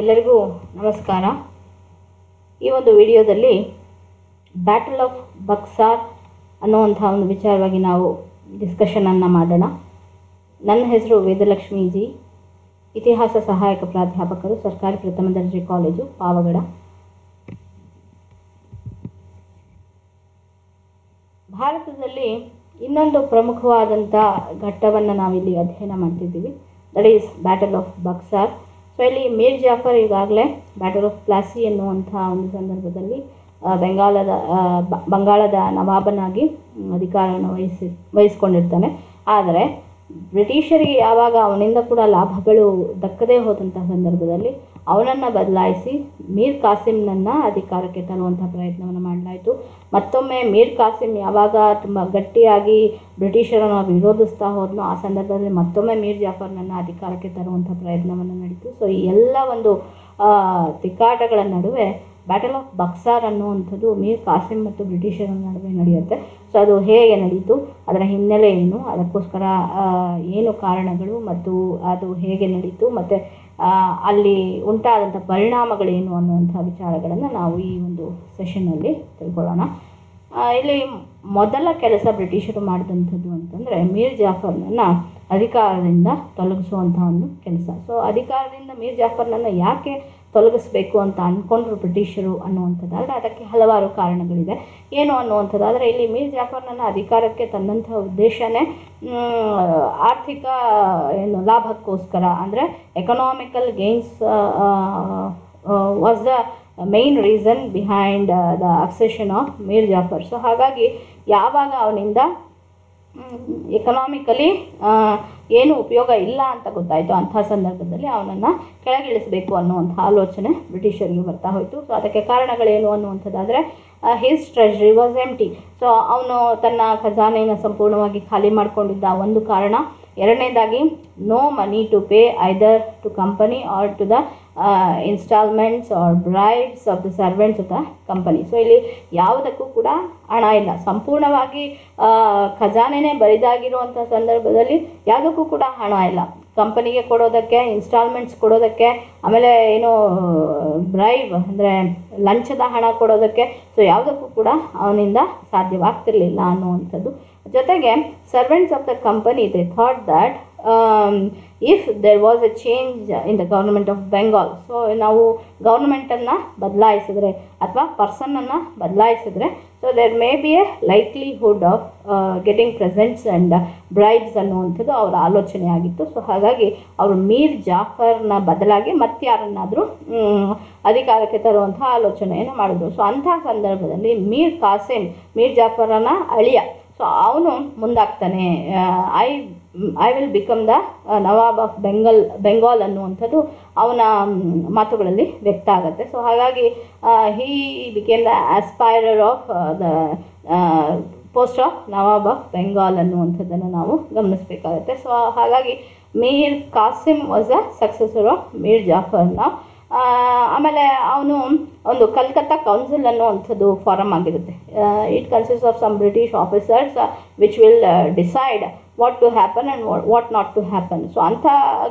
ಎಲ್ಲರಿಗೂ ನಮಸ್ಕಾರ. ಈ ಒಂದು ವಿಡಿಯೋದಲ್ಲಿ ಬ್ಯಾಟಲ್ ಆಫ್ ಬಕ್ಸಾರ್ ಅನ್ನುವಂಥ ಒಂದು ವಿಚಾರವಾಗಿ ನಾವು ಡಿಸ್ಕಷನನ್ನು ಮಾಡೋಣ. ನನ್ನ ಹೆಸರು ವೇದಲಕ್ಷ್ಮೀಜಿ ಇತಿಹಾಸ ಸಹಾಯಕ ಪ್ರಾಧ್ಯಾಪಕರು ಸರ್ಕಾರಿ ಪ್ರಥಮ ದರ್ಜೆ ಕಾಲೇಜು ಪಾವಗಡ. ಭಾರತದಲ್ಲಿ ಇನ್ನೊಂದು ಪ್ರಮುಖವಾದಂಥ ಘಟ್ಟವನ್ನು ನಾವಿಲ್ಲಿ ಅಧ್ಯಯನ ಮಾಡ್ತಿದ್ದೀವಿ. That is battle of Buxar so ಇಲ್ಲಿ ಮೀರ್ ಜಾಫರ್ ಈಗಾಗಲೇ ಬ್ಯಾಟಲ್ ಆಫ್ ಪ್ಲಾಸಿ ಎನ್ನುವಂಥ ಒಂದು ಸಂದರ್ಭದಲ್ಲಿ ಬೆಂಗಾಲದ ಬಂಗಾಳದ ನವಾಬನಾಗಿ ಅಧಿಕಾರವನ್ನು ವಹಿಸಿ, ವಹಿಸ್ಕೊಂಡಿರ್ತಾನೆ. ಆದರೆ, ಬ್ರಿಟಿಷರಿಗೆ ಯಾವಾಗ ಅವನಿಂದ ಕೂಡ ಲಾಭಗಳು ದಕ್ಕದೇ ಹೋದಂಥ ಸಂದರ್ಭದಲ್ಲಿ ಅವನನ್ನು ಬದಲಾಯಿಸಿ ಮೀರ್ ಕಾಸಿಮ್ನನ್ನು ಅಧಿಕಾರಕ್ಕೆ ತರುವಂಥ ಪ್ರಯತ್ನವನ್ನು ಮಾಡಲಾಯಿತು. ಮತ್ತೊಮ್ಮೆ ಮೀರ್ ಕಾಸಿಮ್ ಯಾವಾಗ ತುಂಬ ಗಟ್ಟಿಯಾಗಿ ಬ್ರಿಟಿಷರನ್ನು ವಿರೋಧಿಸ್ತಾ ಹೋದ್ನೋ ಆ ಸಂದರ್ಭದಲ್ಲಿ ಮತ್ತೊಮ್ಮೆ ಮೀರ್ ಜಾಫರ್ನನ್ನು ಅಧಿಕಾರಕ್ಕೆ ತರುವಂಥ ಪ್ರಯತ್ನವನ್ನು ನಡೀತು. ಸೊ ಈ ಎಲ್ಲ ಒಂದು ತಿಕ್ಕಾಟಗಳ ನಡುವೆ ಬ್ಯಾಟಲ್ ಆಫ್ ಬಕ್ಸಾರ್ ಅನ್ನುವಂಥದ್ದು ಮೀರ್ ಕಾಸಿಮ್ ಮತ್ತು ಬ್ರಿಟಿಷರ ನಡುವೆ ನಡೆಯುತ್ತೆ. ಸೊ ಅದು ಹೇಗೆ ನಡೀತು, ಅದರ ಹಿನ್ನೆಲೆ ಏನು, ಅದಕ್ಕೋಸ್ಕರ ಏನು ಕಾರಣಗಳು ಮತ್ತು ಅದು ಹೇಗೆ ನಡೀತು, ಮತ್ತು ಅಲ್ಲಿ ಉಂಟಾದಂಥ ಪರಿಣಾಮಗಳೇನು ಅನ್ನುವಂಥ ವಿಚಾರಗಳನ್ನು ನಾವು ಈ ಒಂದು ಸೆಷನ್ನಲ್ಲಿ ತಿಳ್ಕೊಳ್ಳೋಣ. ಇಲ್ಲಿ ಮೊದಲ ಕೆಲಸ ಬ್ರಿಟಿಷರು ಮಾಡಿದಂಥದ್ದು ಅಂತಂದರೆ ಮೀರ್ ಜಾಫರ್ನನ್ನು ಅಧಿಕಾರದಿಂದ ತೊಲಗಿಸುವಂಥ ಒಂದು ಕೆಲಸ. ಸೊ ಅಧಿಕಾರದಿಂದ ಮೀರ್ ಜಾಫರ್ನನ್ನು ಯಾಕೆ ತೊಲಗಿಸ್ಬೇಕು ಅಂತ ಅಂದ್ಕೊಂಡ್ರು ಬ್ರಿಟಿಷರು ಅನ್ನುವಂಥದ್ದಾದರೆ ಅದಕ್ಕೆ ಹಲವಾರು ಕಾರಣಗಳಿದೆ ಏನು ಅನ್ನುವಂಥದ್ದಾದರೆ ಇಲ್ಲಿ ಮೀರ್ ಜಾಫರ್ನನ್ನು ಅಧಿಕಾರಕ್ಕೆ ತಂದಂಥ ಉದ್ದೇಶನೇ ಆರ್ಥಿಕ, ಏನು, ಲಾಭಕ್ಕೋಸ್ಕರ ಅಂದರೆ economical gains was the main reason behind the accession of Mir Jafar. So ಹಾಗಾಗಿ ಯಾವಾಗ ಅವನಿಂದ ಎಕನಾಮಿಕಲಿ ಏನು ಉಪಯೋಗ ಇಲ್ಲ ಅಂತ ಗೊತ್ತಾಯಿತು. ಅಂಥ ಸಂದರ್ಭದಲ್ಲಿ ಅವನನ್ನು ಕೆಳಗಿಳಿಸಬೇಕು ಅನ್ನುವಂಥ ಆಲೋಚನೆ ಬ್ರಿಟಿಷರಿಗೆ ಬರ್ತಾ ಹೋಯಿತು. ಸೊ ಅದಕ್ಕೆ ಕಾರಣಗಳೇನು ಅನ್ನುವಂಥದ್ದಾದರೆ his treasury was empty so ಅವನು ತನ್ನ ಖಜಾನೆಯನ್ನು ಸಂಪೂರ್ಣವಾಗಿ ಖಾಲಿ ಮಾಡಿಕೊಂಡಿದ್ದ ಒಂದು ಕಾರಣ, ಎರಡನೇದಾಗಿ no money to pay either to company or to the instalments or bribes of the servants of the company so ಇಲ್ಲಿ ಯಾವುದಕ್ಕೂ ಕೂಡ ಹಣ ಇಲ್ಲ. ಸಂಪೂರ್ಣವಾಗಿ ಖಜಾನೆನೇ ಬರಿದಾಗಿರುವಂಥ ಸಂದರ್ಭದಲ್ಲಿ ಯಾವುದಕ್ಕೂ ಕೂಡ ಹಣ ಇಲ್ಲ. ಕಂಪನಿಗೆ ಕೊಡೋದಕ್ಕೆ ಇನ್ಸ್ಟಾಲ್ಮೆಂಟ್ಸ್ ಕೊಡೋದಕ್ಕೆ, ಆಮೇಲೆ ಏನು ಬ್ರೈವ್ ಅಂದರೆ ಲಂಚದ ಹಣ ಕೊಡೋದಕ್ಕೆ ಸೊ ಯಾವುದಕ್ಕೂ ಕೂಡ ಅವನಿಂದ ಸಾಧ್ಯವಾಗ್ತಿರಲಿಲ್ಲ ಅನ್ನುವಂಥದ್ದು. ಜೊತೆಗೆ servants of the company they thought that if there was a change in the government of Bengal so ನಾವು ಗೌರ್ಮೆಂಟನ್ನು ಬದಲಾಯಿಸಿದ್ರೆ ಅಥವಾ ಪರ್ಸನನ್ನು ಬದಲಾಯಿಸಿದ್ರೆ so there may be a likelihood of getting presents and bribes ಅನ್ನುವಂಥದ್ದು ಅವರ ಆಲೋಚನೆ ಆಗಿತ್ತು. ಸೊ ಹಾಗಾಗಿ ಅವರು ಮೀರ್ ಜಾಫರ್ನ ಬದಲಾಗಿ ಮತ್ತಾರನ್ನಾದರೂ ಅಧಿಕಾರಕ್ಕೆ ತರುವಂಥ ಆಲೋಚನೆಯನ್ನು ಮಾಡಿದ್ರು. ಸೊ ಅಂಥ ಸಂದರ್ಭದಲ್ಲಿ ಮೀರ್ ಕಾಸಿಮ್ ಮೀರ್ ಜಾಫರನ ಅಳಿಯ ಸೊ ಅವನು ಮುಂದಾಗ್ತಾನೆ. I I will become the nawab of Bengal Bengal ಅನ್ನುವಂಥದ್ದು ಅವನ ಮಾತುಗಳಲ್ಲಿ ವ್ಯಕ್ತ ಆಗುತ್ತೆ. ಸೊ ಹಾಗಾಗಿ he became the aspirer of the post of nawab of Bengal ಅನ್ನುವಂಥದ್ದನ್ನು ನಾವು ಗಮನಿಸಬೇಕಾಗುತ್ತೆ. ಸೊ ಹಾಗಾಗಿ Mir Kasim was a successor of Mir ಜಾಫರ್ನ ಆ, ಆಮೇಲೆ ಅವನು ಒಂದು ಕಲ್ಕತ್ತಾ ಕೌನ್ಸಿಲ್ ಅನ್ನುವಂಥದ್ದು ಫಾರಮ್ ಆಗಿರುತ್ತೆ. It consist of some British officers which will decide what to happen and what not to happen so ಅಂಥ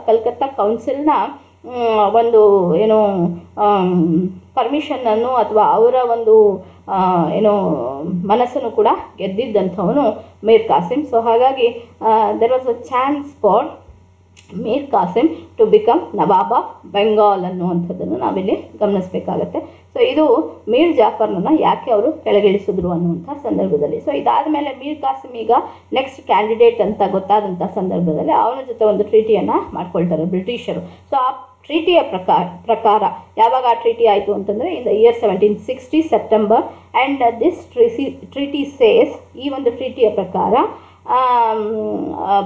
ಕಲ್ಕತ್ತಾ ಕೌನ್ಸಿಲ್ನ ಒಂದು ಏನು ಪರ್ಮಿಷನ್ನನ್ನು ಅಥವಾ ಅವರ ಒಂದು ಏನು ಮನಸ್ಸನ್ನು ಕೂಡ ಗೆದ್ದಿದ್ದಂಥವನು ಮೀರ್ ಕಾಸಿಮ್ ಸೊ ಹಾಗಾಗಿ there was a chance for Mir Kasim to become Nawab of Bengal ಅನ್ನುವಂಥದ್ದನ್ನು ನಾವಿಲ್ಲಿ ಗಮನಿಸಬೇಕಾಗತ್ತೆ. ಸೊ ಇದು ಮೀರ್ ಜಾಫರ್ನನ್ನು ಯಾಕೆ ಅವರು ಕೆಳಗಿಳಿಸಿದ್ರು ಅನ್ನುವಂಥ ಸಂದರ್ಭದಲ್ಲಿ. ಸೊ ಇದಾದ ಮೇಲೆ ಮೀರ್ ಕಾಸಿಮ್ ಈಗ ನೆಕ್ಸ್ಟ್ ಕ್ಯಾಂಡಿಡೇಟ್ ಅಂತ ಗೊತ್ತಾದಂಥ ಸಂದರ್ಭದಲ್ಲಿ ಅವನ ಜೊತೆ ಒಂದು ಟ್ರೀಟಿಯನ್ನು ಮಾಡ್ಕೊಳ್ತಾರೆ ಬ್ರಿಟಿಷರು. ಸೊ ಆ ಟ್ರೀಟಿಯ ಪ್ರಕಾರ ಪ್ರಕಾರ ಯಾವಾಗ ಆ ಟ್ರೀಟಿ ಆಯಿತು ಅಂತಂದರೆ in the year seventeen sixty September and this treaty treaty says ಈ ಒಂದು ಟ್ರೀಟಿಯ ಪ್ರಕಾರ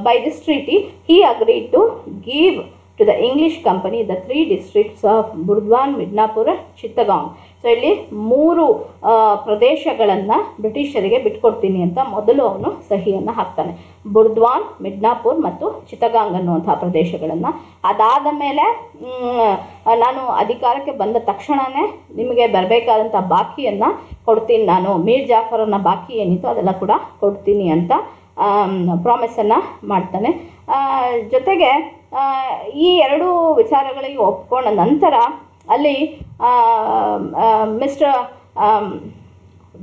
by this treaty, he agreed to give to the English company the three districts of Burdwan, Midnapur, Chittagong. So ಇಲ್ಲಿ ಮೂರು ಪ್ರದೇಶಗಳನ್ನು ಬ್ರಿಟಿಷರಿಗೆ ಬಿಟ್ಕೊಡ್ತೀನಿ ಅಂತ ಮೊದಲು ಅವನು ಸಹಿಯನ್ನು ಹಾಕ್ತಾನೆ. ಬುರ್ದ್ವಾನ್ ಮಿಡ್ನಾಪುರ್ ಮತ್ತು ಚಿತ್ತಗಾಂಗ್ ಅನ್ನುವಂಥ ಪ್ರದೇಶಗಳನ್ನು. ಅದಾದ ಮೇಲೆ ನಾನು ಅಧಿಕಾರಕ್ಕೆ ಬಂದ ತಕ್ಷಣವೇ ನಿಮಗೆ ಬರಬೇಕಾದಂಥ ಬಾಕಿಯನ್ನು ಕೊಡ್ತೀನಿ ನಾನು. ಮೀರ್ ಜಾಫರನ್ನ ಬಾಕಿ ಏನಿತ್ತು ಅದೆಲ್ಲ ಕೂಡ ಕೊಡ್ತೀನಿ ಅಂತ ಪ್ರಾಮಿಸನ್ನು ಮಾಡ್ತಾನೆ. ಜೊತೆಗೆ ಈ ಎರಡೂ ವಿಚಾರಗಳಿಗೆ ಒಪ್ಕೊಂಡ ನಂತರ ಅಲ್ಲಿ ಮಿಸ್ಟರ್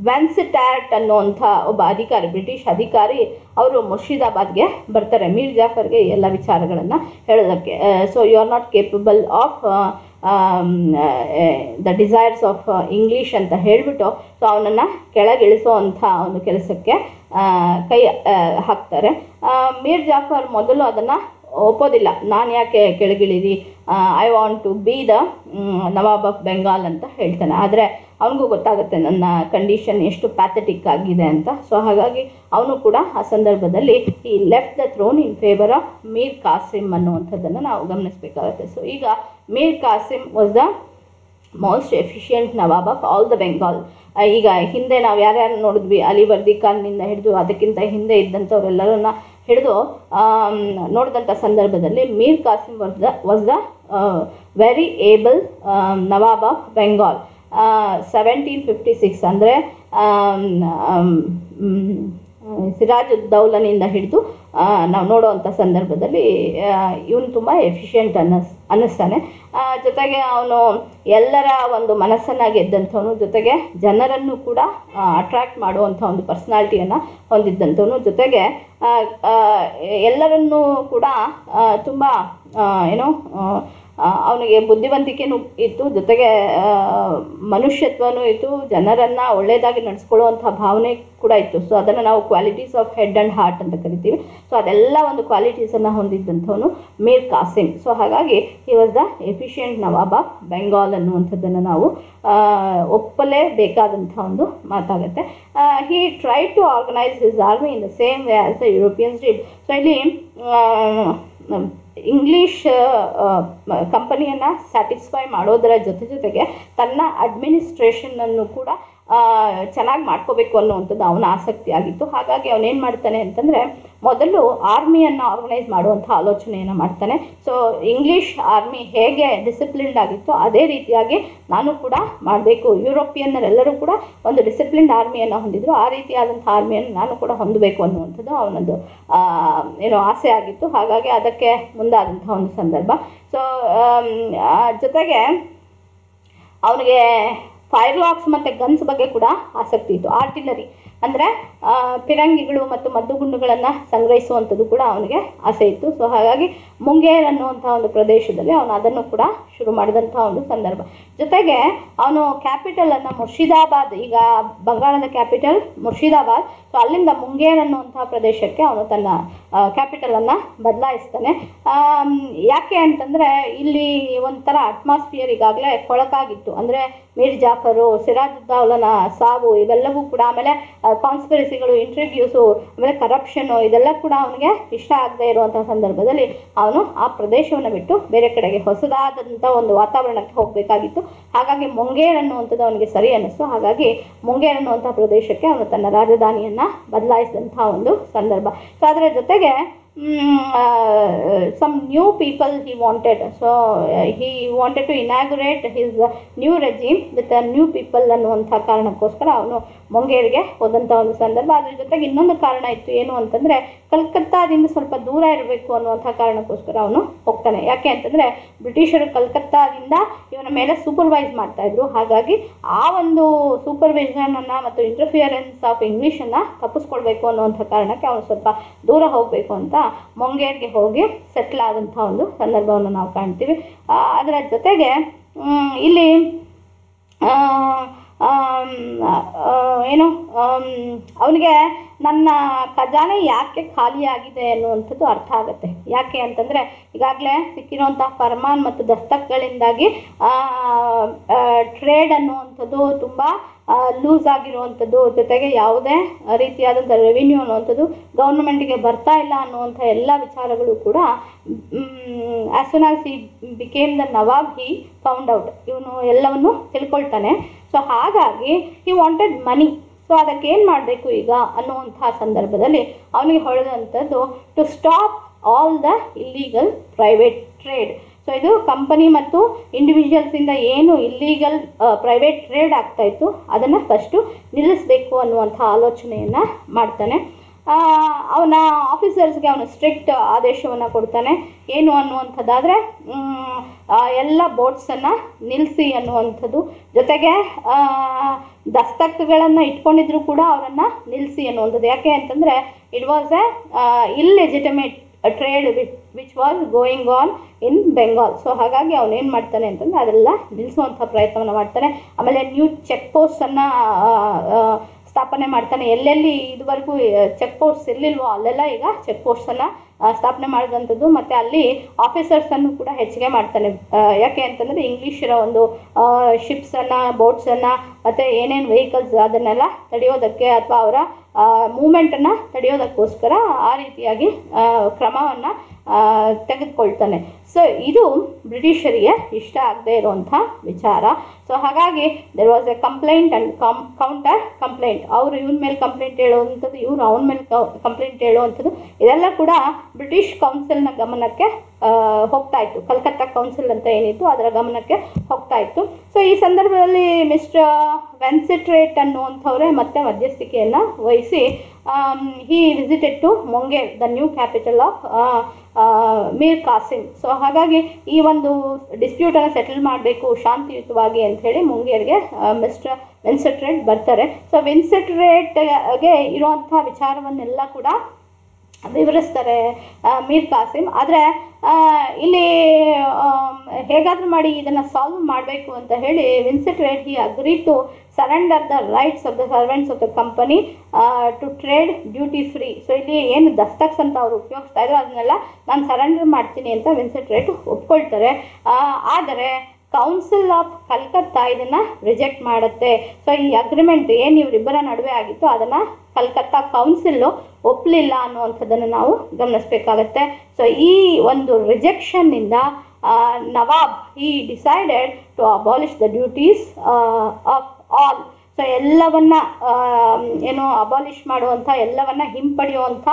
ವ್ಯಾನ್ಸಿಟ್ಯಾಟ್ ಅನ್ನುವಂಥ ಒಬ್ಬ ಅಧಿಕಾರಿ, ಬ್ರಿಟಿಷ್ ಅಧಿಕಾರಿ, ಅವರು ಮುರ್ಷಿದಾಬಾದ್ಗೆ ಬರ್ತಾರೆ. ಮೀರ್ ಜಾಫರ್ಗೆ ಎಲ್ಲ ವಿಚಾರಗಳನ್ನು ಹೇಳೋದಕ್ಕೆ. So you are not capable of the desires of English ಅಂತ ಹೇಳಿಬಿಟ್ಟು ಸೊ ಅವನನ್ನು ಕೆಳಗಿಳಿಸೋ ಅಂಥ ಒಂದು ಕೆಲಸಕ್ಕೆ ಕೈ ಹಾಕ್ತಾರೆ. ಮೀರ್ ಜಾಫರ್ ಮೊದಲು ಅದನ್ನು ಒಪ್ಪೋದಿಲ್ಲ. ನಾನು ಯಾಕೆ ಕೆಳಗಿಳಿದಿ? I want to be the Nawab of Bengal ಅಂತ ಹೇಳ್ತಾನೆ. ಆದರೆ ಅವನಿಗೂ ಗೊತ್ತಾಗುತ್ತೆ ನನ್ನ ಕಂಡೀಷನ್ ಎಷ್ಟು ಪ್ಯಾಥೆಟಿಕ್ ಆಗಿದೆ ಅಂತ. ಸೊ ಹಾಗಾಗಿ ಅವನು ಕೂಡ ಆ ಸಂದರ್ಭದಲ್ಲಿ he left the throne in favour of Mir Kasim ಅನ್ನುವಂಥದ್ದನ್ನು ನಾವು ಗಮನಿಸಬೇಕಾಗುತ್ತೆ. ಸೊ ಈಗ Mir Kasim was the most efficient Nawab of all the Bengal ಈಗ ಹಿಂದೆ ನಾವು ಯಾರ್ಯಾರು ನೋಡಿದ್ವಿ, ಅಲಿ ಬರ್ದಿ ಖಾನ್ನಿಂದ ಹಿಡಿದು ಅದಕ್ಕಿಂತ ಹಿಂದೆ ಇದ್ದಂಥವರೆಲ್ಲರನ್ನ ಹಿಡಿದು ನೋಡಿದಂಥ ಸಂದರ್ಭದಲ್ಲಿ Mir Kasim was the was the very able Nawab of Bengal seventeen fifty six ಅಂದರೆ ಸಿರಾಜ್ ದೌಲನಿಂದ ಹಿಡಿದು ನಾವು ನೋಡುವಂಥ ಸಂದರ್ಭದಲ್ಲಿ ಇವನು ತುಂಬ ಎಫಿಷಿಯೆಂಟ್ ಅನ್ನಿಸ್, ಅನ್ನಿಸ್ತಾನೆ. ಜೊತೆಗೆ ಅವನು ಎಲ್ಲರ ಒಂದು ಮನಸ್ಸನ್ನು ಗೆದ್ದಂಥವನು, ಜೊತೆಗೆ ಜನರನ್ನು ಕೂಡ ಅಟ್ರ್ಯಾಕ್ಟ್ ಮಾಡುವಂಥ ಒಂದು ಪರ್ಸ್ನಾಲಿಟಿಯನ್ನು ಹೊಂದಿದ್ದಂಥವನು, ಜೊತೆಗೆ ಎಲ್ಲರನ್ನೂ ಕೂಡ ತುಂಬ ಏನೋ ಅವನಿಗೆ ಬುದ್ಧಿವಂತಿಕೆನೂ ಇತ್ತು ಜೊತೆಗೆ ಆ, ಮನುಷ್ಯತ್ವನೂ ಇತ್ತು ಜನರನ್ನು ಒಳ್ಳೆಯದಾಗಿ ನಡೆಸ್ಕೊಳ್ಳುವಂಥ ಭಾವನೆ ಕೂಡ ಇತ್ತು. ಸೊ ಅದನ್ನು ನಾವು qualities of head and heart ಅಂತ ಕರಿತೀವಿ. ಸೊ ಅದೆಲ್ಲ ಒಂದು ಕ್ವಾಲಿಟೀಸನ್ನು ಹೊಂದಿದ್ದಂಥವನು ಮೀರ್ ಕಾಸಿಮ್ ಸೊ ಹಾಗಾಗಿ he was the efficient Nawab of Bengal ಅನ್ನುವಂಥದ್ದನ್ನು ನಾವು ಒಪ್ಪಲೇಬೇಕಾದಂಥ ಒಂದು ಮಾತಾಗುತ್ತೆ. He try to organise his army in the same way as the Europeans did so ಇಲ್ಲಿ ಇಂಗ್ಲೀಷ್ ಕಂಪನಿಯನ್ನು ಸ್ಯಾಟಿಸ್ಫೈ ಮಾಡೋದರ ಜೊತೆ ಜೊತೆಗೆ ತನ್ನ ಅಡ್ಮಿನಿಸ್ಟ್ರೇಷನನ್ನು ಕೂಡ ಚೆನ್ನಾಗಿ ಮಾಡ್ಕೋಬೇಕು ಅನ್ನುವಂಥದ್ದು ಅವನ ಆಸಕ್ತಿ ಆಗಿತ್ತು. ಹಾಗಾಗಿ ಅವನೇನು ಮಾಡ್ತಾನೆ ಅಂತಂದರೆ ಮೊದಲು ಆರ್ಮಿಯನ್ನು ಆರ್ಗನೈಸ್ ಮಾಡುವಂಥ ಆಲೋಚನೆಯನ್ನು ಮಾಡ್ತಾನೆ. ಸೊ ಇಂಗ್ಲೀಷ್ ಆರ್ಮಿ ಹೇಗೆ ಡಿಸಿಪ್ಲಿನ್ಡ್ ಆಗಿತ್ತು ಅದೇ ರೀತಿಯಾಗಿ ನಾನು ಕೂಡ ಮಾಡಬೇಕು. ಯುರೋಪಿಯನ್ನರೆಲ್ಲರೂ ಕೂಡ ಒಂದು ಡಿಸಿಪ್ಲಿನ್ಡ್ ಆರ್ಮಿಯನ್ನು ಹೊಂದಿದ್ರು. ಆ ರೀತಿಯಾದಂಥ ಆರ್ಮಿಯನ್ನು ನಾನು ಕೂಡ ಹೊಂದಬೇಕು ಅನ್ನುವಂಥದ್ದು ಅವನೊಂದು ಏನೋ ಆಸೆ ಆಗಿತ್ತು. ಹಾಗಾಗಿ ಅದಕ್ಕೆ ಮುಂದಾದಂಥ ಒಂದು ಸಂದರ್ಭ. ಸೊ ಜೊತೆಗೆ ಅವನಿಗೆ ಫೈರ್ಲಾಕ್ಸ್ ಮತ್ತು ಗನ್ಸ್ ಬಗ್ಗೆ ಕೂಡ ಆಸಕ್ತಿ ಇತ್ತು. ಆರ್ಟಿಲರಿ ಅಂದರೆ ಪಿರಂಗಿಗಳು ಮತ್ತು ಮದ್ದುಗುಂಡುಗಳನ್ನು ಸಂಗ್ರಹಿಸುವಂಥದ್ದು ಕೂಡ ಅವನಿಗೆ ಆಸೆ ಇತ್ತು. ಸೊ ಹಾಗಾಗಿ ಮುಂಗೇರ್ ಅನ್ನುವಂಥ ಒಂದು ಪ್ರದೇಶದಲ್ಲಿ ಅವನು ಅದನ್ನು ಕೂಡ ಶುರು ಮಾಡಿದಂಥ ಒಂದು ಸಂದರ್ಭ. ಜೊತೆಗೆ ಅವನು ಕ್ಯಾಪಿಟಲನ್ನು ಮುರ್ಷಿದಾಬಾದ್, ಈಗ ಬಂಗಾಳದ ಕ್ಯಾಪಿಟಲ್ ಮುರ್ಷಿದಾಬಾದ್. ಸೊ ಅಲ್ಲಿಂದ ಮುಂಗೇರ್ ಅನ್ನುವಂಥ ಪ್ರದೇಶಕ್ಕೆ ಅವನು ತನ್ನ ಕ್ಯಾಪಿಟಲನ್ನು ಬದಲಾಯಿಸ್ತಾನೆ. ಯಾಕೆ ಅಂತಂದರೆ ಇಲ್ಲಿ ಒಂಥರ ಅಟ್ಮಾಸ್ಫಿಯರ್ ಈಗಾಗಲೇ ಕೊಳಕಾಗಿತ್ತು. ಅಂದರೆ ಮೀರ್ ಜಾಫರು ಸಿರಾಜುದ್ದೌಲನ ಸಾವು ಇವೆಲ್ಲವೂ ಕೂಡ ಆಮೇಲೆ ಕಾನ್ಸ್ಪಿರಸಿಗಳು ಇಂಟರ್ವ್ಯೂಸು ಆಮೇಲೆ ಕರಪ್ಷನು ಇದೆಲ್ಲ ಕೂಡ ಅವನಿಗೆ ಇಷ್ಟ ಆಗದೆ ಇರುವಂಥ ಸಂದರ್ಭದಲ್ಲಿ ಅವನು ಆ ಪ್ರದೇಶವನ್ನು ಬಿಟ್ಟು ಬೇರೆ ಕಡೆಗೆ ಹೊಸದಾದಂಥ ಒಂದು ವಾತಾವರಣಕ್ಕೆ ಹೋಗಬೇಕಾಗಿತ್ತು. ಹಾಗಾಗಿ ಮುಂಗೇರ್ ಅನ್ನುವಂಥದ್ದು ಅವನಿಗೆ ಸರಿ ಅನ್ನಿಸ್ತು. ಹಾಗಾಗಿ ಮುಂಗೇರ್ ಅನ್ನುವಂಥ ಪ್ರದೇಶಕ್ಕೆ ಅವನು ತನ್ನ ರಾಜಧಾನಿಯನ್ನು ಬದಲಾಯಿಸಿದಂಥ ಒಂದು ಸಂದರ್ಭ. ಸೊ ಅದರ ಜೊತೆಗೆ some new people he wanted so he wanted to inaugurate his new regime with new people ಅನ್ನುವಂಥ ಕಾರಣಕ್ಕೋಸ್ಕರ ಅವನು ಮುಂಗೇರಿಗೆ ಹೋದಂಥ ಒಂದು ಸಂದರ್ಭ. ಅದ್ರ ಜೊತೆಗೆ ಇನ್ನೊಂದು ಕಾರಣ ಇತ್ತು ಏನು ಅಂತಂದರೆ ಕಲ್ಕತ್ತಾದಿಂದ ಸ್ವಲ್ಪ ದೂರ ಇರಬೇಕು ಅನ್ನುವಂಥ ಕಾರಣಕ್ಕೋಸ್ಕರ ಅವನು ಹೋಗ್ತಾನೆ. ಯಾಕೆ ಅಂತಂದರೆ ಬ್ರಿಟಿಷರು ಕಲ್ಕತ್ತಾದಿಂದ ಇವನ ಮೇಲೆ ಸೂಪರ್ವೈಸ್ ಮಾಡ್ತಾಯಿದ್ರು ಹಾಗಾಗಿ ಆ ಒಂದು ಸೂಪರ್ವಿಷನನ್ನು ಮತ್ತು ಇಂಟರ್ಫಿಯರೆನ್ಸ್ ಆಫ್ ಇಂಗ್ಲೀಷನ್ನು ತಪ್ಪಿಸ್ಕೊಳ್ಬೇಕು ಅನ್ನುವಂಥ ಕಾರಣಕ್ಕೆ ಅವನು ಸ್ವಲ್ಪ ದೂರ ಹೋಗಬೇಕು ಅಂತ ಮೊಂಗೇರ್ಗೆ ಹೋಗಿ ಸೆಟ್ಲ್ ಆದಂಥ ಒಂದು ಸಂದರ್ಭವನ್ನು ನಾವು ಕಾಣ್ತೀವಿ. ಅದರ ಜೊತೆಗೆ ಇಲ್ಲಿ ಏನು ಅವನಿಗೆ ನನ್ನ ಖಜಾನೆ ಯಾಕೆ ಖಾಲಿಯಾಗಿದೆ ಅನ್ನುವಂಥದ್ದು ಅರ್ಥ ಆಗುತ್ತೆ. ಯಾಕೆ ಅಂತಂದರೆ, ಈಗಾಗಲೇ ಸಿಕ್ಕಿರುವಂಥ ಫರ್ಮಾನ್ ಮತ್ತು ದಸ್ತಕ್ಗಳಿಂದಾಗಿ ಟ್ರೇಡ್ ಅನ್ನುವಂಥದ್ದು ತುಂಬ ಲೂಸ್ ಆಗಿರುವಂಥದ್ದು, ಜೊತೆಗೆ ಯಾವುದೇ ರೀತಿಯಾದಂಥ ರೆವಿನ್ಯೂ ಅನ್ನುವಂಥದ್ದು ಗೌರ್ಮೆಂಟಿಗೆ ಬರ್ತಾ ಇಲ್ಲ ಅನ್ನುವಂಥ ಎಲ್ಲ ವಿಚಾರಗಳು ಕೂಡ as soon as he became the Nawab he found out ಇವನು ಎಲ್ಲವನ್ನು ತಿಳ್ಕೊಳ್ತಾನೆ. ಸೊ ಹಾಗಾಗಿ ಹಿ ವಾಂಟೆಡ್ ಮನಿ ಸೊ ಅದಕ್ಕೆ ಏನು ಮಾಡಬೇಕು ಈಗ ಅನ್ನುವಂಥ ಸಂದರ್ಭದಲ್ಲಿ ಅವನಿಗೆ ಹೊಳೆದಂಥದ್ದು to stop all the illegal private trade so ಇದು ಕಂಪನಿ ಮತ್ತು ಇಂಡಿವಿಜುವಲ್ಸಿಂದ ಏನು ಇಲ್ಲೀಗಲ್ ಪ್ರೈವೇಟ್ ಟ್ರೇಡ್ ಆಗ್ತಾ ಇತ್ತು, ಅದನ್ನು ಫಸ್ಟು ನಿಲ್ಲಿಸಬೇಕು ಅನ್ನುವಂಥ ಆಲೋಚನೆಯನ್ನು ಮಾಡ್ತಾನೆ. ಅವನ ಆಫೀಸರ್ಸ್ಗೆ ಅವನು ಸ್ಟ್ರಿಕ್ಟ್ ಆದೇಶವನ್ನು ಕೊಡ್ತಾನೆ. ಏನು ಅನ್ನುವಂಥದ್ದಾದರೆ ಎಲ್ಲ ಬೋಟ್ಸನ್ನು ನಿಲ್ಲಿಸಿ ಅನ್ನುವಂಥದ್ದು. ಜೊತೆಗೆ ದಸ್ತಕ್ಗಳನ್ನು ಇಟ್ಕೊಂಡಿದ್ರು ಕೂಡ ಅವರನ್ನು ನಿಲ್ಲಿಸಿ ಅನ್ನುವಂಥದ್ದು. ಯಾಕೆ ಅಂತಂದರೆ it was a illegitimate trade which was going on in Bengal so ಹಾಗಾಗಿ ಅವನು ಏನು ಮಾಡ್ತಾನೆ ಅಂತಂದರೆ, ಅದೆಲ್ಲ ನಿಲ್ಲಿಸುವಂಥ ಪ್ರಯತ್ನವನ್ನು ಮಾಡ್ತಾನೆ. ಆಮೇಲೆ ನ್ಯೂ ಚೆಕ್ ಪೋಸ್ಟನ್ನು ಸ್ಥಾಪನೆ ಮಾಡ್ತಾನೆ. ಎಲ್ಲೆಲ್ಲಿ ಇದುವರೆಗೂ ಚೆಕ್ ಪೋಸ್ಟ್ ಇರಲಿಲ್ವೋ ಅಲ್ಲೆಲ್ಲ ಈಗ ಚೆಕ್ ಪೋಸ್ಟನ್ನು ಸ್ಥಾಪನೆ ಮಾಡಿದಂಥದ್ದು. ಮತ್ತು ಅಲ್ಲಿ ಆಫೀಸರ್ಸನ್ನು ಕೂಡ ಹೆಚ್ಚಿಗೆ ಮಾಡ್ತಾನೆ. ಯಾಕೆ ಅಂತಂದರೆ ಇಂಗ್ಲೀಷರ ಒಂದು ಶಿಪ್ಸನ್ನು ಬೋಟ್ಸನ್ನು ಮತ್ತು ಏನೇನು ವೆಹಿಕಲ್ಸ್ ಅದನ್ನೆಲ್ಲ ತಡೆಯೋದಕ್ಕೆ ಅಥವಾ ಅವರ ಮೂಮೆಂಟನ್ನು ತಡೆಯೋದಕ್ಕೋಸ್ಕರ ಆ ರೀತಿಯಾಗಿ ಕ್ರಮವನ್ನು ತೆಗೆದುಕೊಳ್ತಾನೆ. ಸೊ ಇದು ಬ್ರಿಟಿಷರಿಗೆ ಇಷ್ಟ ಆಗದೆ ಇರುವಂಥ ವಿಚಾರ. ಸೊ ಹಾಗಾಗಿ there was a complaint cum counter complaint ಅವರು ಇವನ ಮೇಲೆ ಕಂಪ್ಲೇಂಟ್ ಹೇಳುವಂಥದ್ದು, ಇವರು ಅವನ ಮೇಲೆ ಕಂಪ್ಲೇಂಟ್ ಹೇಳುವಂಥದ್ದು, ಇದೆಲ್ಲ ಕೂಡ ಬ್ರಿಟಿಷ್ ಕೌನ್ಸಿಲ್ನ ಗಮನಕ್ಕೆ ಹೋಗ್ತಾ ಇತ್ತು. ಕಲ್ಕತ್ತಾ ಕೌನ್ಸಿಲ್ ಅಂತ ಏನಿತ್ತು, ಅದರ ಗಮನಕ್ಕೆ ಹೋಗ್ತಾ ಇತ್ತು. ಸೊ ಈ ಸಂದರ್ಭದಲ್ಲಿ ಮಿಸ್ಟರ್ ವೆನ್ಸಿಟ್ರೇಟ್ ಅನ್ನುವಂಥವರೇ ಮತ್ತೆ ಮಧ್ಯಸ್ಥಿಕೆಯನ್ನು ವಹಿಸಿ he visited to Munger the new capital of Mir Kasim so ಹಾಗಾಗಿ ಈ ಒಂದು ಡಿಸ್ಪ್ಯೂಟನ್ನು ಸೆಟಲ್ ಮಾಡಬೇಕು ಶಾಂತಿಯುತವಾಗಿ ಅಂತ ಹೇಳಿ ಮುಂಗೇರ್ಗೆ ಮಿಸ್ಟರ್ ವಿನ್ಸೆಟ್ರೇಟ್ ಬರ್ತಾರೆ. ಸೊ ವಿನ್ಸೆಟ್ರೇಟ್ಗೆ ಇರುವಂಥ ವಿಚಾರವನ್ನೆಲ್ಲ ಕೂಡ ವಿವರಿಸ್ತಾರೆ ಮೀರ್ ಕಾಸಿಂ ಆದರೆ ಇಲ್ಲಿ ಹೇಗಾದರೂ ಮಾಡಿ ಇದನ್ನು ಸಾಲ್ವ್ ಮಾಡಬೇಕು ಅಂತ ಹೇಳಿ Vansittart he agree to surrender the rights of the servants of the company to trade duty free so ಇಲ್ಲಿ ಏನು ದಸ್ತಕ್ಸ್ ಅಂತ ಅವರು ಉಪಯೋಗಿಸ್ತಾ ಇದ್ರು ಅದನ್ನೆಲ್ಲ ನಾನು ಸರೆಂಡರ್ ಮಾಡ್ತೀನಿ ಅಂತ ವಿನ್ಸೆಂಟ್ ರೇಟ್ ಒಪ್ಕೊಳ್ತಾರೆ. ಆದರೆ ಕೌನ್ಸಿಲ್ ಆಫ್ ಕಲ್ಕತ್ತಾ ಇದನ್ನು ರಿಜೆಕ್ಟ್ ಮಾಡುತ್ತೆ. ಸೊ ಈ ಅಗ್ರಿಮೆಂಟ್ ಏನು ಇವರಿಬ್ಬರ ನಡುವೆ ಆಗಿತ್ತು ಅದನ್ನು ಕಲ್ಕತ್ತಾ ಕೌನ್ಸಿಲ್ಲು ಒಪ್ಪಲಿಲ್ಲ ಅನ್ನುವಂಥದ್ದನ್ನು ನಾವು ಗಮನಿಸಬೇಕಾಗತ್ತೆ. ಸೊ ಈ ಒಂದು ರಿಜೆಕ್ಷನ್ನಿಂದ Nawab he decided to abolish the duties of all so ಎಲ್ಲವನ್ನ ಏನು ಅಬಾಲಿಷ್ ಮಾಡುವಂಥ, ಎಲ್ಲವನ್ನ ಹಿಂಪಡೆಯುವಂಥ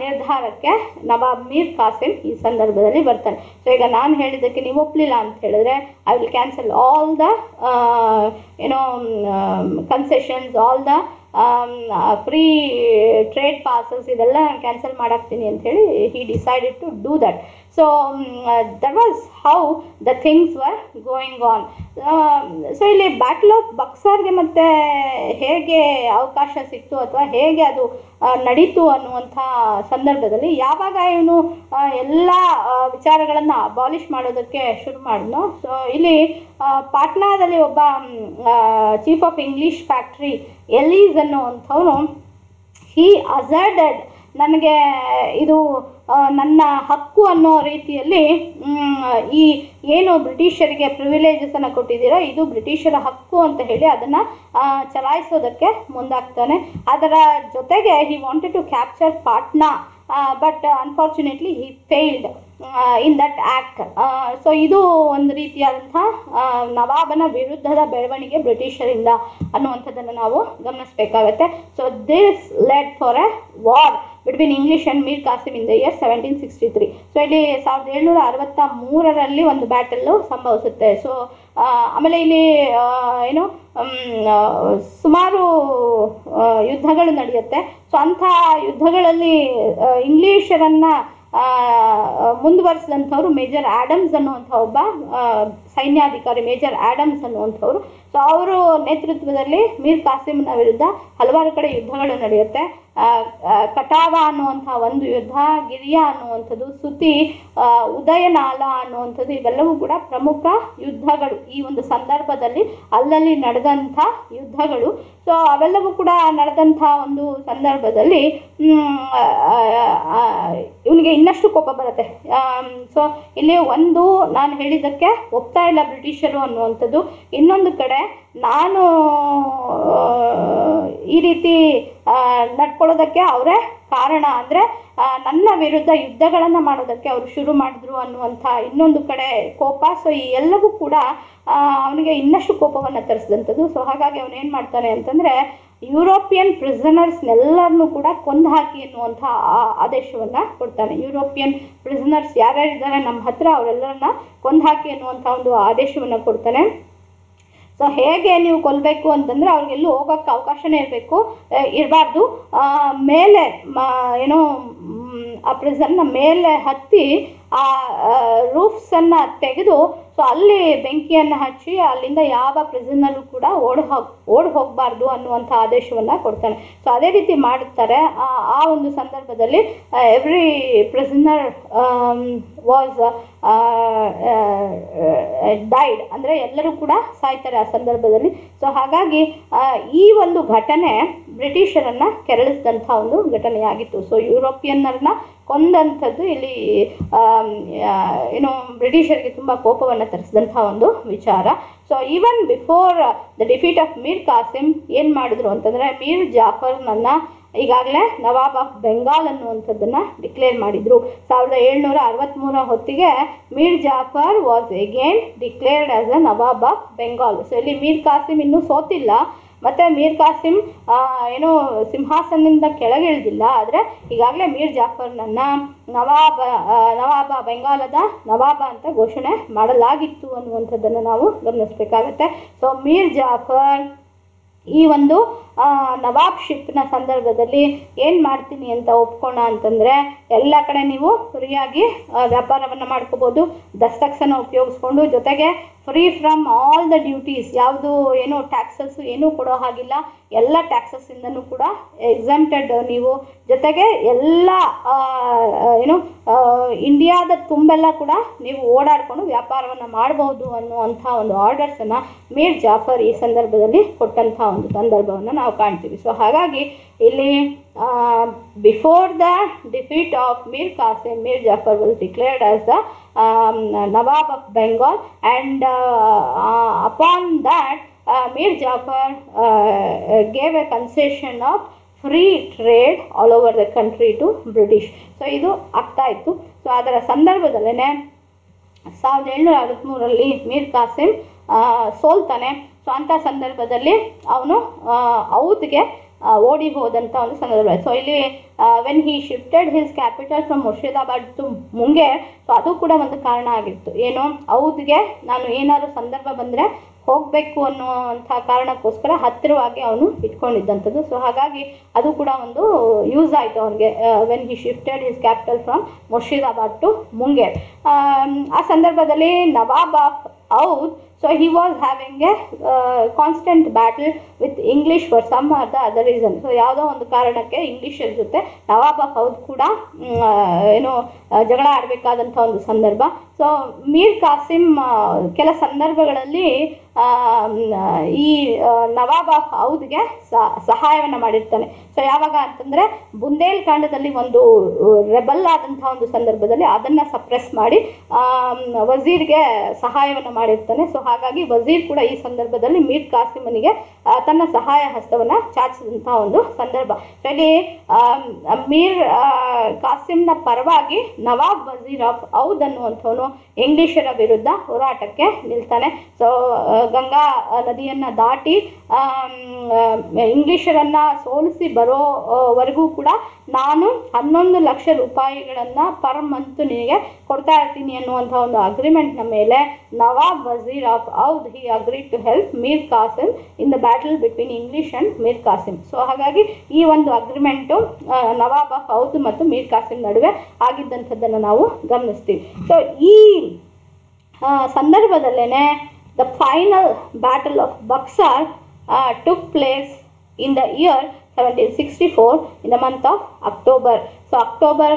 ನಿರ್ಧಾರಕ್ಕೆ ನವಾಬ್ ಮೀರ್ ಕಾಸಿಮ್ ಈ ಸಂದರ್ಭದಲ್ಲಿ ಬರ್ತಾನೆ. ಸೊ ಈಗ ನಾನು ಹೇಳಿದ್ದಕ್ಕೆ ನೀವು ಒಪ್ಪಲಿಲ್ಲ ಅಂತ ಹೇಳಿದ್ರೆ I will cancel all the ಏನೋ concessions all the free trade passes ಇದೆಲ್ಲ ನಾನು ಕ್ಯಾನ್ಸಲ್ ಮಾಡಾಕ್ತೀನಿ ಹೇಳಿ he decided to do that so that was how the things were going on so ಇಲ್ಲಿ ಬ್ಯಾಟಲ್ ಆಫ್ ಬಕ್ಸಾರ್ಗೆ ಮತ್ತೆ ಹೇಗೆ ಅವಕಾಶ ಸಿಕ್ತು ಅಥವಾ ಹೇಗೆ ಅದು ನಡೀತು ಅನ್ನುವಂಥ ಸಂದರ್ಭದಲ್ಲಿ ಯಾವಾಗ ಇವನು ಎಲ್ಲ ವಿಚಾರಗಳನ್ನು ಅಬಾಲಿಷ್ ಮಾಡೋದಕ್ಕೆ ಶುರು ಮಾಡಿದ್ನು ಸೊ ಇಲ್ಲಿ ಪಾಟ್ನಾದಲ್ಲಿ ಒಬ್ಬ chief of English factory Ellis ಅನ್ನುವಂಥವನು he asserted ನನಗೆ ಇದು ನನ್ನ ಹಕ್ಕು ಅನ್ನೋ ರೀತಿಯಲ್ಲಿ ಈ ಏನು ಬ್ರಿಟಿಷರಿಗೆ ಪ್ರಿವಿಲೇಜಸನ್ನು ಕೊಟ್ಟಿದ್ದೀರೋ, ಇದು ಬ್ರಿಟಿಷರ ಹಕ್ಕು ಅಂತ ಹೇಳಿ ಅದನ್ನು ಚಲಾಯಿಸೋದಕ್ಕೆ ಮುಂದಾಗ್ತಾನೆ. ಅದರ ಜೊತೆಗೆ he wanted to capture Patna but unfortunately he failed in that act so ಇದು ಒಂದು ರೀತಿಯಾದಂಥ ನವಾಬನ ವಿರುದ್ಧದ ಬೆಳವಣಿಗೆ ಬ್ರಿಟಿಷರಿಂದ ಅನ್ನುವಂಥದ್ದನ್ನು ನಾವು ಗಮನಿಸಬೇಕಾಗತ್ತೆ. So this led for a war between English and Mir Kasim in the year seventeen sixty three so ಇಲ್ಲಿ ಸಾವಿರದ ಏಳ್ನೂರ ಅರವತ್ತ ಮೂರರಲ್ಲಿ ಒಂದು ಬ್ಯಾಟಲ್ಲು ಸಂಭವಿಸುತ್ತೆ. ಸೊ ಆಮೇಲೆ ಇಲ್ಲಿ ಏನು ಸುಮಾರು ಯುದ್ಧಗಳು ನಡೆಯುತ್ತೆ. ಸೊ ಅಂಥ ಯುದ್ಧಗಳಲ್ಲಿ ಇಂಗ್ಲಿಷರನ್ನು ಮುಂದುವರಿಸಿದಂಥವ್ರು ಮೇಜರ್ ಆ್ಯಡಮ್ಸ್ ಅನ್ನುವಂಥ ಒಬ್ಬ ಸೈನ್ಯಾಧಿಕಾರಿ ಮೇಜರ್ ಆಡಮ್ಸ್ ಅನ್ನುವಂಥವ್ರು ಸೊ ಅವರು ನೇತೃತ್ವದಲ್ಲಿ ಮೀರ್ ಕಾಸಿಮ್ನ ವಿರುದ್ಧ ಹಲವಾರು ಕಡೆ ಯುದ್ಧಗಳು ನಡೆಯುತ್ತೆ. ಕಟಾವ ಅನ್ನುವಂತಹ ಒಂದು ಯುದ್ಧ, ಗಿರಿಯ ಅನ್ನುವಂಥದ್ದು, ಸುತಿ ಉದಯನಾಲ ಅನ್ನುವಂಥದ್ದು ಇವೆಲ್ಲವೂ ಕೂಡ ಪ್ರಮುಖ ಯುದ್ಧಗಳು. ಈ ಒಂದು ಸಂದರ್ಭದಲ್ಲಿ ಅಲ್ಲಲ್ಲಿ ನಡೆದಂಥ ಯುದ್ಧಗಳು. ಸೊ ಅವೆಲ್ಲವೂ ಕೂಡ ನಡೆದಂಥ ಒಂದು ಸಂದರ್ಭದಲ್ಲಿ ಇವನಿಗೆ ಇನ್ನಷ್ಟು ಕೋಪ ಬರುತ್ತೆ. ಸೊ ಇಲ್ಲಿ ಒಂದು ನಾನು ಹೇಳಿದ್ದಕ್ಕೆ ಒಪ್ತಾ ಇಲ್ಲ ಬ್ರಿಟಿಷರು ಅನ್ನುವಂಥದ್ದು. ಇನ್ನೊಂದು ಕಡೆ ನಾನು ಈ ರೀತಿ ನಡ್ಕೊಳ್ಳೋದಕ್ಕೆ ಅವರೇ ಕಾರಣ. ಅಂದರೆ ನನ್ನ ವಿರುದ್ಧ ಯುದ್ಧಗಳನ್ನು ಮಾಡೋದಕ್ಕೆ ಅವರು ಶುರು ಮಾಡಿದ್ರು ಅನ್ನುವಂಥ ಇನ್ನೊಂದು ಕಡೆ ಕೋಪ. ಸೊ ಈ ಎಲ್ಲವೂ ಕೂಡ ಅವನಿಗೆ ಇನ್ನಷ್ಟು ಕೋಪವನ್ನು ತರಿಸಿದಂಥದ್ದು. ಸೊ ಹಾಗಾಗಿ ಅವನು ಏನು ಮಾಡ್ತಾನೆ ಅಂತಂದರೆ, ಯುರೋಪಿಯನ್ ಪ್ರಿಸನರ್ಸ್ನೆಲ್ಲರನ್ನೂ ಕೂಡ ಕೊಂದು ಹಾಕಿ ಎನ್ನುವಂಥ ಆದೇಶವನ್ನು ಕೊಡ್ತಾನೆ. ಯುರೋಪಿಯನ್ ಪ್ರಿಸನರ್ಸ್ ಯಾರ್ಯಾರಿದ್ದಾರೆ ನಮ್ಮ ಹತ್ರ ಅವರೆಲ್ಲರನ್ನ ಕೊಂದು ಹಾಕಿ ಎನ್ನುವಂಥ ಒಂದು ಆದೇಶವನ್ನು ಕೊಡ್ತಾನೆ. ಸೊ ಹೇಗೆ ನೀವು ಕೊಲ್ಲಬೇಕು ಅಂತಂದರೆ ಅವ್ರಿಗೆಲ್ಲೂ ಹೋಗೋಕ್ಕೆ ಅವಕಾಶನೇ ಇರಬೇಕು. ಇರಬಾರ್ದು. ಮೇಲೆ ಏನೋ ಆ ಪ್ರಿಸನ್ನ ಮೇಲೆ ಹತ್ತಿ ಆ ರೂಫ್ಸನ್ನು ತೆಗೆದು ಸೊ ಅಲ್ಲಿ ಬೆಂಕಿಯನ್ನು ಹಚ್ಚಿ ಅಲ್ಲಿಂದ ಯಾವ ಪ್ರಿಸನ್ನಲ್ಲೂ ಕೂಡ ಓಡ್ ಹೋಗ್, ಓಡ್ ಹೋಗಬಾರ್ದು ಅನ್ನುವಂಥ ಆದೇಶವನ್ನು ಕೊಡ್ತಾನೆ. ಸೊ ಅದೇ ರೀತಿ ಮಾಡುತ್ತಾರೆ ಆ ಒಂದು ಸಂದರ್ಭದಲ್ಲಿ ಎವ್ರಿ ಪ್ರಿಸನರ್ ವಾಸ್ ಡೈಡ್ ಅಂದರೆ ಎಲ್ಲರೂ ಕೂಡ ಸಾಯ್ತಾರೆ ಆ ಸಂದರ್ಭದಲ್ಲಿ. ಸೊ ಹಾಗಾಗಿ ಈ ಒಂದು ಘಟನೆ ಬ್ರಿಟಿಷರನ್ನು ಕೆರಳಿಸಿದಂಥ ಒಂದು ಘಟನೆಯಾಗಿತ್ತು. ಸೊ ಯುರೋಪಿಯನ್ನರನ್ನ ಕೊಂದಂಥದ್ದು ಇಲ್ಲಿ ಏನು ಬ್ರಿಟಿಷರಿಗೆ ತುಂಬ ಕೋಪವನ್ನು ತರಿಸಿದಂಥ ಒಂದು ವಿಚಾರ. So even before the defeat of Mir Kasim ಏನು ಮಾಡಿದ್ರು ಅಂತಂದರೆ ಮೀರ್ ಜಾಫರ್ನನ್ನು ಈಗಾಗಲೇ ನವಾಬ್ ಆಫ್ ಬೆಂಗಾಲ್ ಅನ್ನುವಂಥದ್ದನ್ನು ಡಿಕ್ಲೇರ್ ಮಾಡಿದರು. ಸಾವಿರದ ಏಳ್ನೂರ ಅರವತ್ತ್ಮೂರ ಹೊತ್ತಿಗೆ Mir Jafar was again declared as a Nawab of Bengal so ಇಲ್ಲಿ ಮೀರ್ ಕಾಸಿಮ್ ಇನ್ನೂ ಸೋತಿಲ್ಲ. ಮತ್ತು ಮೀರ್ ಕಾಸಿಂ ಏನು ಸಿಂಹಾಸನದಿಂದ ಕೆಳಗಿಳಿದಿಲ್ಲ ಆದರೆ ಈಗಾಗಲೇ ಮೀರ್ ಜಾಫರ್ನನ್ನ ನವಾಬ ನವಾಬ, ಬೆಂಗಾಲದ ನವಾಬ ಅಂತ ಘೋಷಣೆ ಮಾಡಲಾಗಿತ್ತು ಅನ್ನುವಂಥದ್ದನ್ನು ನಾವು ಗಮನಿಸಬೇಕಾಗತ್ತೆ. ಸೊ ಮೀರ್ ಜಾಫರ್ ಈ ಒಂದು ಆ, ನವಾಬ್ಶಿಪ್ನ ಸಂದರ್ಭದಲ್ಲಿ ಏನು ಮಾಡ್ತೀನಿ ಅಂತ ಒಪ್ಕೋಣ ಅಂತಂದರೆ ಎಲ್ಲ ಕಡೆ ನೀವು ಫ್ರೀಯಾಗಿ ವ್ಯಾಪಾರವನ್ನು ಮಾಡ್ಕೋಬೋದು. ದಸ್ತಕ್ಸನ್ನು ಉಪಯೋಗಿಸ್ಕೊಂಡು ಜೊತೆಗೆ free from all the duties ಯಾವುದು ಏನು ಟ್ಯಾಕ್ಸಸ್ ಏನೂ ಕೊಡೋ ಹಾಗಿಲ್ಲ. ಎಲ್ಲ ಟ್ಯಾಕ್ಸಸ್ಸಿಂದನೂ ಕೂಡ ಎಕ್ಸಮ್ಟೆಡ್ ನೀವು. ಜೊತೆಗೆ ಎಲ್ಲ ಏನು ಇಂಡಿಯಾದ ತುಂಬೆಲ್ಲ ಕೂಡ ನೀವು ಓಡಾಡಿಕೊಂಡು ವ್ಯಾಪಾರವನ್ನು ಮಾಡಬಹುದು ಅನ್ನುವಂಥ ಒಂದು ಆರ್ಡರ್ಸನ್ನು ಮೀರ್ ಜಾಫರ್ ಈ ಸಂದರ್ಭದಲ್ಲಿ ಕೊಟ್ಟಂಥ ಒಂದು ಸಂದರ್ಭವನ್ನು ನಾವು ಕಾಣ್ತೀವಿ. ಸೊ ಹಾಗಾಗಿ ಇಲ್ಲಿ before the defeat of Mir Kasim Mir Jafar was declared as the nawab of Bengal and upon that Mir Jafar gave a concession of free trade all over the country to British so ಇದು ಆಗ್ತಾ ಇತ್ತು. So ಅದರ ಸಂದರ್ಭದಲ್ಲೇ ಸಾವಿರದ ಏಳ್ನೂರ ಅರವತ್ತ್ಮೂರರಲ್ಲಿ ಮೀರ್ ಕಾಸಿಮ್ ಸೋಲ್ತಾನೆ. So ಅಂಥ ಸಂದರ್ಭದಲ್ಲಿ ಅವನು ಔದ್ಗೆ ಓಡಿ ಹೋದಂಥ ಒಂದು ಸಂದರ್ಭ. ಸೊ ಇಲ್ಲಿ when he shifted his capital from Murshidabad to ಮುಂಗೆ so ಅದು ಕೂಡ ಒಂದು ಕಾರಣ ಆಗಿತ್ತು. ಏನು? ಔದ್ಗೆ ನಾನು ಏನಾದರೂ ಸಂದರ್ಭ ಬಂದರೆ ಹೋಗಬೇಕು ಅನ್ನುವಂಥ ಕಾರಣಕ್ಕೋಸ್ಕರ ಹತ್ತಿರವಾಗಿ ಅವನು ಇಟ್ಕೊಂಡಿದ್ದಂಥದ್ದು. ಸೊ ಹಾಗಾಗಿ ಅದು ಕೂಡ ಒಂದು ಯೂಸ್ ಆಯಿತು ಅವನಿಗೆ when he shifted his capital from Murshidabad to Munger ಆ ಸಂದರ್ಭದಲ್ಲಿ Nawab of Awadh so he was having a constant battle with English for some or the other reason so ಯಾವುದೋ ಒಂದು ಕಾರಣಕ್ಕೆ ಇಂಗ್ಲೀಷರ ಜೊತೆ ನವಾಬ ಹೌದ್ ಕೂಡ ಏನು ಜಗಳ ಆಡಬೇಕಾದಂಥ ಒಂದು ಸಂದರ್ಭ. ಸೊ ಮೀರ್ ಕಾಸಿಮ್ ಕೆಲ ಸಂದರ್ಭಗಳಲ್ಲಿ ಈ ನವಾಬ ಆಫ್ ಔದ್ಗೆ ಸಹಾಯವನ್ನು ಮಾಡಿರ್ತಾನೆ. ಸೊ ಯಾವಾಗ ಅಂತಂದರೆ ಬುಂದೇಲ್ಖಂಡದಲ್ಲಿ ಒಂದು ರೆಬಲ್ ಆದಂಥ ಒಂದು ಸಂದರ್ಭದಲ್ಲಿ ಅದನ್ನು ಸಪ್ರೆಸ್ ಮಾಡಿ ವಜೀರ್ಗೆ ಸಹಾಯವನ್ನು ಮಾಡಿರ್ತಾನೆ. ಸೊ ಹಾಗಾಗಿ ವಜೀರ್ ಕೂಡ ಈ ಸಂದರ್ಭದಲ್ಲಿ ಮೀರ್ ಕಾಸಿಮನಿಗೆ ತನ್ನ ಸಹಾಯ ಹಸ್ತವನ್ನು ಚಾಚಿದಂಥ ಒಂದು ಸಂದರ್ಭ. ಇಲ್ಲಿ ಮೀರ್ ಕಾಸಿಮ್ನ ಪರವಾಗಿ ನವಾಬ್ ವಜೀರ್ ಆಫ್ ಔದ್ ಅನ್ನುವಂಥವನು ಇಂಗ್ಲಿಷರ ವಿರುದ್ಧ ಹೋರಾಟಕ್ಕೆ ನಿಲ್ತಾನೆ. ಸೊ ಗಂಗಾ ನದಿಯನ್ನು ದಾಟಿ ಇಂಗ್ಲಿಷರನ್ನು ಸೋಲಿಸಿ ಬರೋವರೆಗೂ ಕೂಡ ನಾನು ಹನ್ನೊಂದು ಲಕ್ಷ ರೂಪಾಯಿಗಳನ್ನು ಪರ್ ಮಂತ್ ನಿನಗೆ ಕೊಡ್ತಾ ಇರ್ತೀನಿ ಅನ್ನುವಂಥ ಒಂದು ಅಗ್ರಿಮೆಂಟ್ನ ಮೇಲೆ Nawab Wazir of Awadh he agree to help Mir Kasim in the battle between English and Mir Kasim so ಹಾಗಾಗಿ ಈ ಒಂದು ಅಗ್ರಿಮೆಂಟು ನವಾಬ್ ಆಫ್ ಔದ್ ಮತ್ತು ಮೀರ್ ಕಾಸಿಮ್ ನಡುವೆ ಆಗಿದ್ದಂಥದ್ದನ್ನು ನಾವು ಗಮನಿಸ್ತೀವಿ. ಸೊ ಈ ಸಂದರ್ಭದಲ್ಲೇ final battle of Buxar took place in the year seventeen sixty four in the month of October so October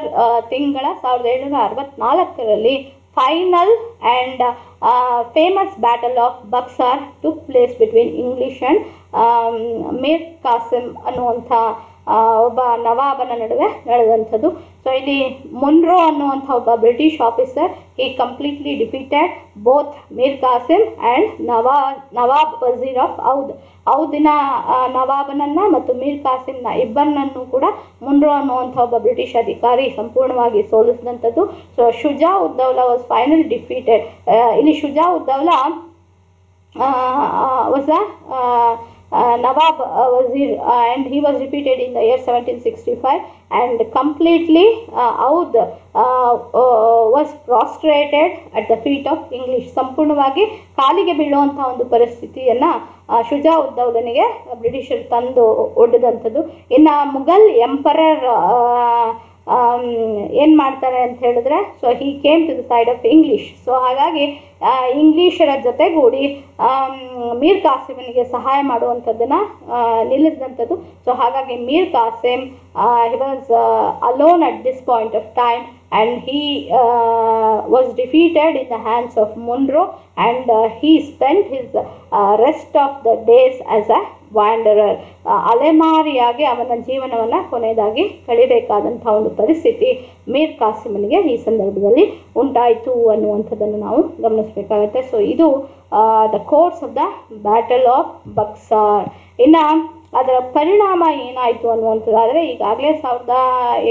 ತಿಂಗಳ ಸಾವಿರದ ಏಳುನೂರ ಅರವತ್ನಾಲ್ಕರಲ್ಲಿ final and famous battle of Buxar took place between English and Mir Kasim ಅನ್ನುವಂಥ ಒಬ್ಬ ನವಾಬನ ನಡುವೆ ನಡೆದಂಥದ್ದು. So ಇಲ್ಲಿ Munro ಅನ್ನುವಂಥ ಒಬ್ಬ British officer he completely defeated both Mir Kasim and ನವಾ Nawab Wazir of Awadh ಔದಿನ ನವಾಬನನ್ನ ಮತ್ತು ಮೀರ್ ಕಾಸಿಮ್ನ ಇಬ್ಬರನ್ನೂ ಕೂಡ ಮುನ್ರೋ ಅನ್ನುವಂಥ ಒಬ್ಬ ಬ್ರಿಟಿಷ್ ಅಧಿಕಾರಿ ಸಂಪೂರ್ಣವಾಗಿ ಸೋಲಿಸಿದಂಥದ್ದು. So Shuja Uddaula was final defeated ಇಲ್ಲಿ Shuja Uddaula was Nawab uh, Wazir uh, and he was defeated in the year 1765 and completely uh, Aoud uh, uh, was prostrated at the feet of English ಸಂಪೂರ್ಣವಾಗಿ ಕಾಲಿಗೆ ಬೀಳುವಂಥ ಒಂದು ಪರಿಸ್ಥಿತಿಯನ್ನು ಶುಜಾ ಉದ್ದೌಲನಿಗೆ ಬ್ರಿಟಿಷರು ತಂದು ಒಡ್ಡಿದಂಥದ್ದು ಇನ್ನು Mughal emperor ಏನು ಮಾಡ್ತಾರೆ ಅಂತ ಹೇಳಿದ್ರೆ so he came to the side of English so ಹಾಗಾಗಿ ಇಂಗ್ಲಿಷರ ಜೊತೆಗೂಡಿ ಮೀರ್ ಕಾಸಿಮನಿಗೆ ಸಹಾಯ ಮಾಡುವಂಥದ್ದನ್ನು ನಿಲ್ಲಿಸಿದಂಥದ್ದು. ಸೊ ಹಾಗಾಗಿ Mir Kasim he was alone at this point of time and he was defeated in the hands of Munro and he spend his rest of the days as the uh, ಅಲೆಮಾರಿಯಾಗಿ ಅವನ ಜೀವನವನ್ನು ಕೊನೆಯದಾಗಿ ಕಳಿಬೇಕಾದಂಥ ಒಂದು ಪರಿಸ್ಥಿತಿ ಮೀರ್ ಕಾಸಿಮನಿಗೆ ಈ ಸಂದರ್ಭದಲ್ಲಿ ಉಂಟಾಯಿತು ಅನ್ನುವಂಥದ್ದನ್ನು ನಾವು ಗಮನಿಸಬೇಕಾಗುತ್ತೆ. ಸೊ ಇದು the course of the battle of Buxar ಇನ್ನು ಅದರ ಪರಿಣಾಮ ಏನಾಯಿತು ಅನ್ನುವಂಥದ್ದಾದರೆ ಈಗಾಗಲೇ ಸಾವಿರದ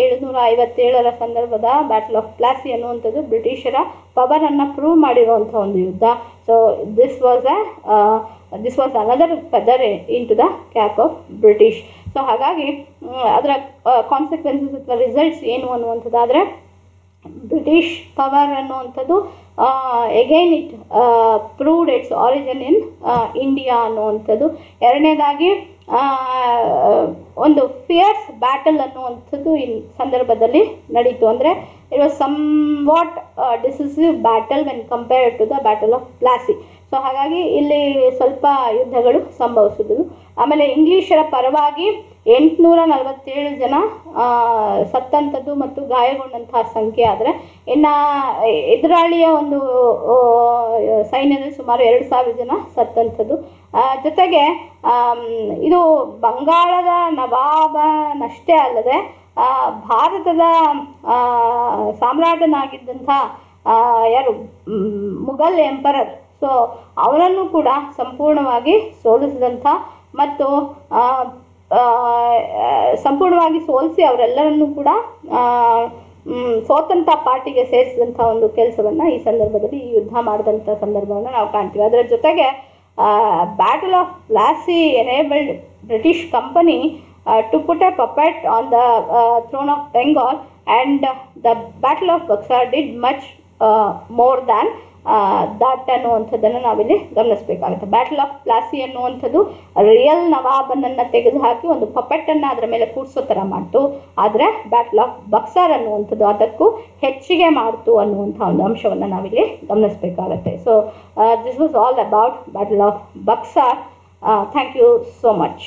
ಏಳುನೂರ ಐವತ್ತೇಳರ ಸಂದರ್ಭದ ಬ್ಯಾಟಲ್ ಆಫ್ ಪ್ಲಾಸಿ ಅನ್ನುವಂಥದ್ದು ಬ್ರಿಟಿಷರ ಪವರನ್ನು ಪ್ರೂವ್ ಮಾಡಿರುವಂಥ ಒಂದು ಯುದ್ಧ. So this was a this was another feather in to the cap of British so ಹಾಗಾಗಿ ಅದರ ಕಾನ್ಸಿಕ್ವೆನ್ಸಸ್ ಅಥವಾ ರಿಸಲ್ಟ್ಸ್ ಏನು ಅನ್ನುವಂಥದ್ದಾದರೆ ಬ್ರಿಟಿಷ್ ಪವರ್ ಅನ್ನುವಂಥದ್ದು again it proved its origin in India ಅನ್ನುವಂಥದ್ದು. ಎರಡನೇದಾಗಿ ಒಂದು ಫಿಯರ್ಸ್ ಬ್ಯಾಟಲ್ ಅನ್ನುವಂಥದ್ದು ಇನ್ ಸಂದರ್ಭದಲ್ಲಿ ನಡೀತು. ಅಂದರೆ it was somewhat decisive battle when compared to the battle of Plassey so ಹಾಗಾಗಿ ಇಲ್ಲಿ ಸ್ವಲ್ಪ ಯುದ್ಧಗಳು ಸಂಭವಿಸಿದವು. ಆಮೇಲೆ ಇಂಗ್ಲೀಷರ ಪರವಾಗಿ ಎಂಟುನೂರ ನಲವತ್ತೇಳು ಜನ ಸತ್ತಂಥದ್ದು ಮತ್ತು ಗಾಯಗೊಂಡಂತಹ ಸಂಖ್ಯೆ ಆದರೆ, ಇನ್ನು ಎದುರಾಳಿಯ ಒಂದು ಸೈನ್ಯದಲ್ಲಿ ಸುಮಾರು ಎರಡು ಸಾವಿರ ಜನ ಸತ್ತಂಥದ್ದು ಜೊತೆಗೆ ಇದು ಬಂಗಾಳದ ನವಾಬನಷ್ಟೇ ಅಲ್ಲದೆ ಭಾರತದ ಸಾಮ್ರಾಟನಾಗಿದ್ದಂಥ ಯಾರು ಮುಘಲ್ ಎಂಪರರ್. ಸೊ ಅವರನ್ನು ಕೂಡ ಸಂಪೂರ್ಣವಾಗಿ ಸೋಲಿಸಿದಂಥ ಮತ್ತು ಸಂಪೂರ್ಣವಾಗಿ ಸೋಲಿಸಿ ಅವರೆಲ್ಲರನ್ನೂ ಕೂಡ ಸೋತಂಥ ಪಾರ್ಟಿಗೆ ಸೇರಿಸಿದಂಥ ಒಂದು ಕೆಲಸವನ್ನು ಈ ಸಂದರ್ಭದಲ್ಲಿ ಈ ಯುದ್ಧ ಮಾಡಿದಂಥ ಸಂದರ್ಭವನ್ನು ನಾವು ಕಾಣ್ತೀವಿ. ಅದರ ಜೊತೆಗೆ battle of Plassey enabled British company to put a puppet on the throne of Bengal and the battle of Buxar did much more than that ಅನ್ನುವಂಥದ್ದನ್ನು ನಾವಿಲ್ಲಿ ಗಮನಿಸಬೇಕಾಗುತ್ತೆ. ಬ್ಯಾಟಲ್ ಆಫ್ ಪ್ಲಾಸಿ ಅನ್ನುವಂಥದ್ದು ರಿಯಲ್ ನವಾಬನನ್ನು ತೆಗೆದುಹಾಕಿ ಒಂದು ಪಪೆಟ್ಟನ್ನು ಅದರ ಮೇಲೆ ಕೂಡಿಸೋ ಥರ ಮಾಡ್ತು. ಆದರೆ ಬ್ಯಾಟಲ್ ಆಫ್ ಬಕ್ಸಾರ್ ಅನ್ನುವಂಥದ್ದು ಅದಕ್ಕೂ ಹೆಚ್ಚಿಗೆ ಮಾಡ್ತು ಅನ್ನುವಂಥ ಒಂದು ಅಂಶವನ್ನು ನಾವಿಲ್ಲಿ ಗಮನಿಸಬೇಕಾಗತ್ತೆ. So this was all about battle of Buxar thank you so much